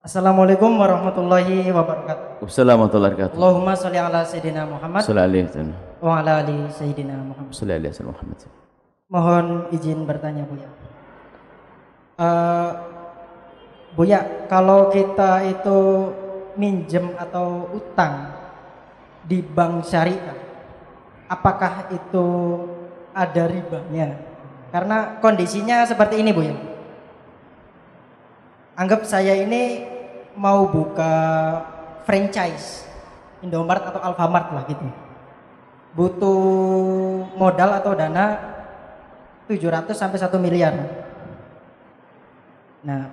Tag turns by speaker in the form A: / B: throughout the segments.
A: Assalamualaikum warahmatullahi wabarakatuh.
B: Wassalamualaikum warahmatullahi wabarakatuh.
A: Allahumma sholli ala sayyidina Muhammad
B: Sallallahu alaihi wasallam.
A: wa ala ali sayyidina Muhammad.
B: Sallallahu alaihi wasallam Muhammad.
A: Mohon izin bertanya Buya. Eh, Buya, kalau kita itu minjem atau utang di bank syariah, apakah itu ada ribanya? Karena kondisinya seperti ini Buya. Anggap saya ini mau buka franchise Indomaret atau Alfamart lah gitu. Butuh modal atau dana 700 sampai 1 miliar. Nah,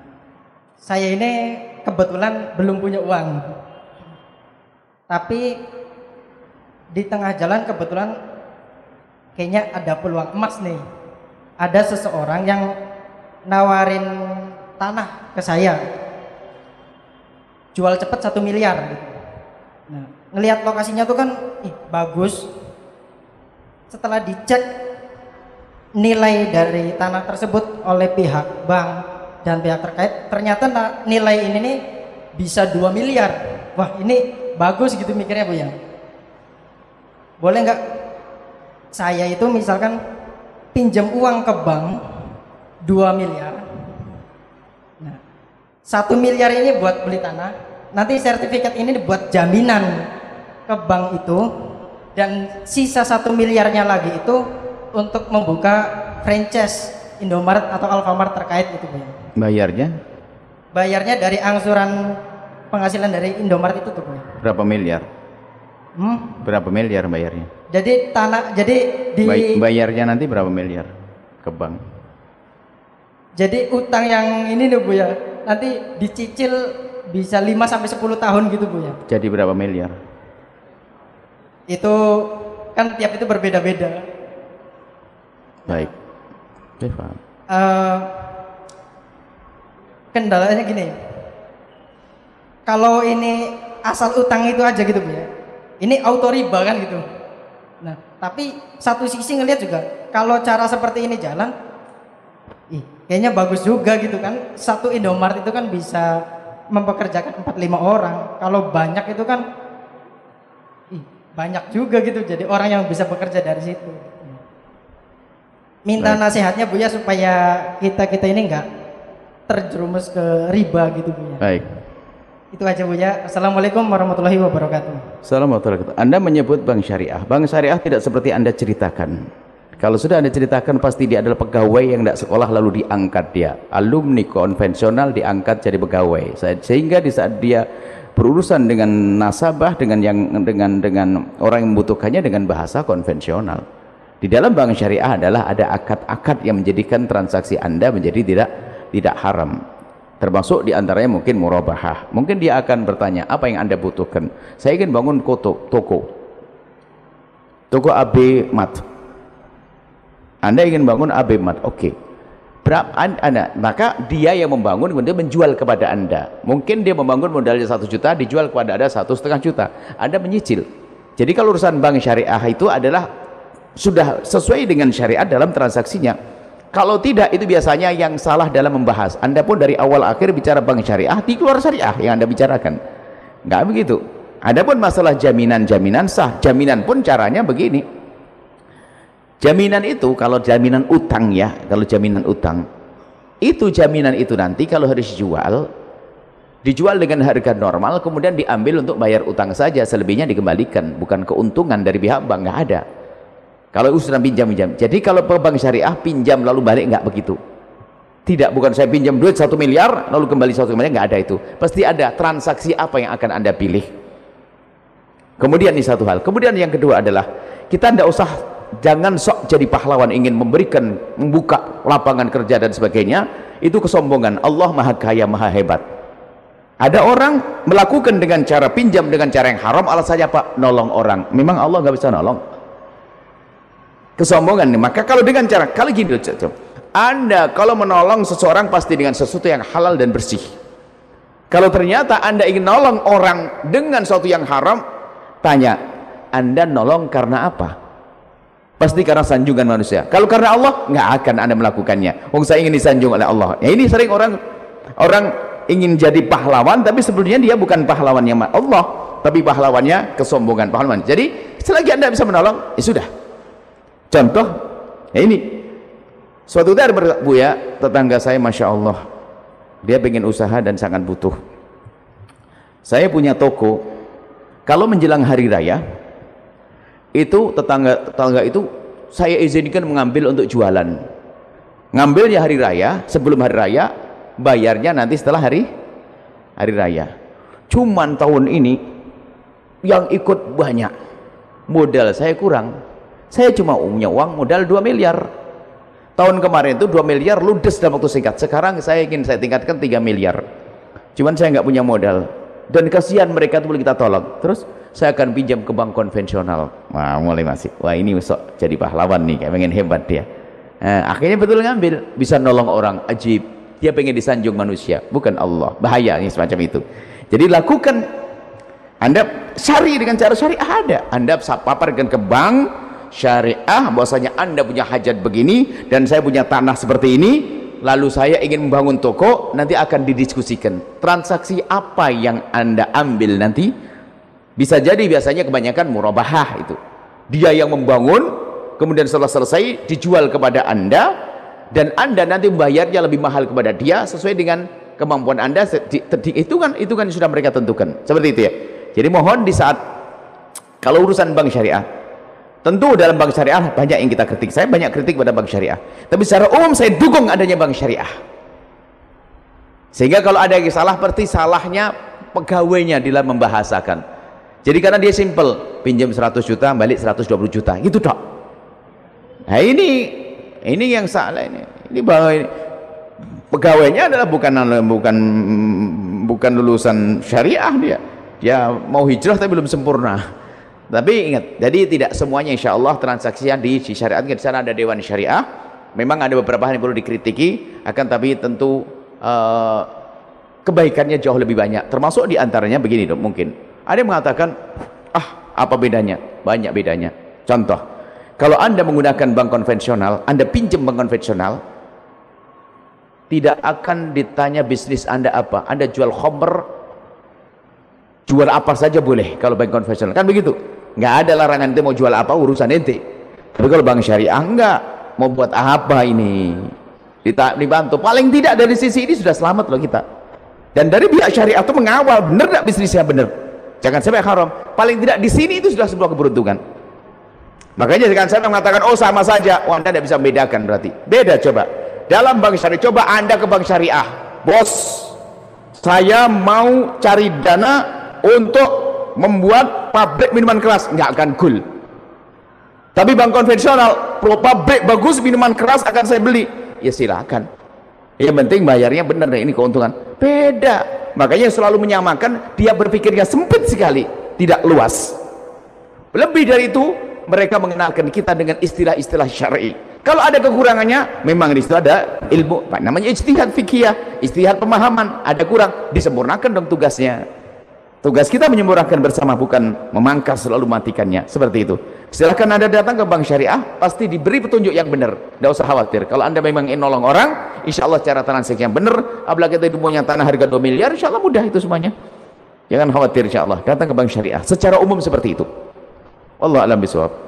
A: saya ini kebetulan belum punya uang. Tapi di tengah jalan kebetulan kayaknya ada peluang emas nih. Ada seseorang yang nawarin tanah ke saya. Jual cepet satu miliar gitu. Nah, ngelihat lokasinya tuh kan ih, bagus. Setelah dicek nilai dari tanah tersebut oleh pihak bank dan pihak terkait ternyata nilai ini nih bisa 2 miliar wah ini bagus gitu mikirnya bu ya boleh nggak saya itu misalkan pinjam uang ke bank 2 miliar nah miliar ini buat beli tanah nanti sertifikat ini buat jaminan ke bank itu dan sisa satu miliarnya lagi itu untuk membuka franchise Indomaret atau Alfamart terkait itu Bu.
B: Bayarnya
A: Bayarnya dari angsuran penghasilan dari Indomaret itu tuh Bu.
B: berapa miliar?
A: Hmm?
B: Berapa miliar bayarnya?
A: Jadi tanah jadi di
B: Bay- bayarnya nanti berapa miliar ke bank?
A: jadi utang yang ini nih Bu ya. Nanti dicicil bisa 5 sampai 10 tahun gitu Bu ya.
B: Jadi berapa miliar?
A: Itu kan tiap itu berbeda-beda.
B: Baik. Saya paham.
A: Eh, kendalanya gini kalau ini asal utang itu aja gitu Bu ya ini auto riba kan gitu nah tapi satu sisi ngelihat juga kalau cara seperti ini jalan ih kayaknya bagus juga gitu kan satu Indomaret itu kan bisa mempekerjakan 4-5 orang kalau banyak itu kan ih banyak juga gitu jadi orang yang bisa bekerja dari situ minta
B: Baik.
A: nasihatnya Bu ya supaya kita kita ini enggak terjerumus ke riba gitu Bu ya.
B: Baik.
A: Itu aja Bu ya. Assalamualaikum warahmatullahi wabarakatuh.
B: Assalamualaikum warahmatullahi wabarakatuh. Anda menyebut bank syariah. Bank syariah tidak seperti Anda ceritakan. Kalau sudah Anda ceritakan pasti dia adalah pegawai yang tidak sekolah lalu diangkat dia. Alumni konvensional diangkat jadi pegawai. Se- Sehingga di saat dia berurusan dengan nasabah dengan yang dengan dengan orang yang membutuhkannya dengan bahasa konvensional. Di dalam bank syariah adalah ada akad-akad yang menjadikan transaksi Anda menjadi tidak tidak haram. Termasuk di antaranya mungkin murabahah. Mungkin dia akan bertanya, apa yang Anda butuhkan? Saya ingin bangun koto, toko. Toko AB Mat. Anda ingin bangun AB Mat, oke. Berapa an- Anda? Maka dia yang membangun kemudian menjual kepada Anda. Mungkin dia membangun modalnya satu juta, dijual kepada Anda satu setengah juta. Anda menyicil. Jadi kalau urusan bank syariah itu adalah sudah sesuai dengan syariat dalam transaksinya. Kalau tidak itu biasanya yang salah dalam membahas. Anda pun dari awal akhir bicara bank syariah, di keluar syariah yang Anda bicarakan. Enggak begitu. Adapun masalah jaminan-jaminan sah, jaminan pun caranya begini. Jaminan itu kalau jaminan utang ya, kalau jaminan utang itu jaminan itu nanti kalau harus dijual dijual dengan harga normal kemudian diambil untuk bayar utang saja selebihnya dikembalikan bukan keuntungan dari pihak bank nggak ada. Kalau urusan pinjam pinjam jadi kalau bank syariah pinjam lalu balik nggak begitu. Tidak bukan saya pinjam duit satu miliar lalu kembali satu miliar nggak ada itu. Pasti ada transaksi apa yang akan anda pilih. Kemudian ini satu hal. Kemudian yang kedua adalah kita tidak usah jangan sok jadi pahlawan ingin memberikan membuka lapangan kerja dan sebagainya. Itu kesombongan. Allah maha kaya maha hebat. Ada orang melakukan dengan cara pinjam dengan cara yang haram alasannya apa? Nolong orang. Memang Allah nggak bisa nolong. Kesombongan nih. Maka kalau dengan cara kalau gini anda kalau menolong seseorang pasti dengan sesuatu yang halal dan bersih. Kalau ternyata anda ingin nolong orang dengan sesuatu yang haram tanya anda nolong karena apa pasti karena sanjungan manusia. Kalau karena Allah nggak akan anda melakukannya. Wong saya ingin disanjung oleh Allah. Ya ini sering orang orang ingin jadi pahlawan tapi sebenarnya dia bukan pahlawannya Allah tapi pahlawannya kesombongan pahlawan. Jadi selagi anda bisa menolong ya sudah. Contoh ya ini. Suatu dari ya tetangga saya Masya Allah dia pengen usaha dan sangat butuh. Saya punya toko. Kalau menjelang hari raya itu tetangga tetangga itu saya izinkan mengambil untuk jualan. Ngambilnya hari raya sebelum hari raya bayarnya nanti setelah hari hari raya. Cuman tahun ini yang ikut banyak. Modal saya kurang. Saya cuma punya uang modal 2 miliar. Tahun kemarin itu 2 miliar ludes dalam waktu singkat. Sekarang saya ingin saya tingkatkan 3 miliar. Cuman saya nggak punya modal. Dan kasihan mereka itu boleh kita tolong terus saya akan pinjam ke bank konvensional wah mulai masih. Wah ini sok jadi pahlawan nih kayak pengen hebat dia. Nah, akhirnya betul ngambil bisa nolong orang ajib. Dia pengen disanjung manusia bukan Allah. Bahaya ini semacam itu. Jadi lakukan. Anda syari dengan cara syariah ada. Anda paparkan ke bank syariah bahwasanya anda punya hajat begini dan saya punya tanah seperti ini lalu saya ingin membangun toko nanti akan didiskusikan. Transaksi apa yang anda ambil nanti bisa jadi biasanya kebanyakan murabahah itu. Dia yang membangun kemudian setelah selesai dijual kepada anda dan anda nanti membayarnya lebih mahal kepada dia sesuai dengan kemampuan anda itu kan itu kan sudah mereka tentukan. Seperti itu ya. Jadi mohon di saat kalau urusan bank syariah tentu dalam bank syariah banyak yang kita kritik. Saya banyak kritik pada bank syariah. Tapi secara umum saya dukung adanya bank syariah. Sehingga kalau ada yang salah berarti salahnya pegawainya dalam membahasakan jadi karena dia simple pinjam 100 juta balik 120 juta. Gitu dok nah ini ini yang salah ini. Ini bahwa ini pegawainya adalah bukan bukan bukan lulusan syariah dia. Dia mau hijrah tapi belum sempurna. Tapi ingat jadi tidak semuanya insya Allah transaksi yang di syariat. Di sana ada dewan syariah. Memang ada beberapa hal yang perlu dikritiki. Akan tapi tentu uh, kebaikannya jauh lebih banyak. Termasuk di antaranya begini dong mungkin ada yang mengatakan ah apa bedanya? Banyak bedanya. Contoh kalau anda menggunakan bank konvensional anda pinjam bank konvensional tidak akan ditanya bisnis anda apa. Anda jual khomer jual apa saja boleh kalau bank konvensional. Kan begitu? Nggak ada larangan itu mau jual apa urusan ente. Tapi kalau bank syariah enggak mau buat apa ini? Dibantu. Paling tidak dari sisi ini sudah selamat loh kita. Dan dari pihak syariah itu mengawal benar tidak bisnisnya benar jangan sampai haram. Paling tidak di sini itu sudah sebuah keberuntungan. Makanya dengan saya mengatakan oh sama saja. Oh anda tidak bisa membedakan berarti. Beda coba. Dalam bank syariah coba anda ke bank syariah. Bos saya mau cari dana untuk membuat pabrik minuman keras. Nggak akan cool tapi bank konvensional kalau pabrik bagus minuman keras akan saya beli. Ya silakan. Yang penting bayarnya benar deh ini keuntungan. Beda makanya selalu menyamakan dia berpikirnya sempit sekali tidak luas lebih dari itu mereka mengenalkan kita dengan istilah-istilah syar'i. Kalau ada kekurangannya, memang di situ ada ilmu, namanya ijtihad fikih, ijtihad pemahaman, ada kurang, disempurnakan dong tugasnya. Tugas kita menyempurnakan bersama bukan memangkas selalu matikannya. Seperti itu. Silahkan Anda datang ke bank syariah, pasti diberi petunjuk yang benar. Tidak usah khawatir. Kalau Anda memang ingin nolong orang, insya Allah cara transaksi yang benar, apalagi kita punya tanah harga 2 miliar, insya Allah mudah itu semuanya. Jangan khawatir insya Allah. Datang ke bank syariah. Secara umum seperti itu. Allah alam bisawab.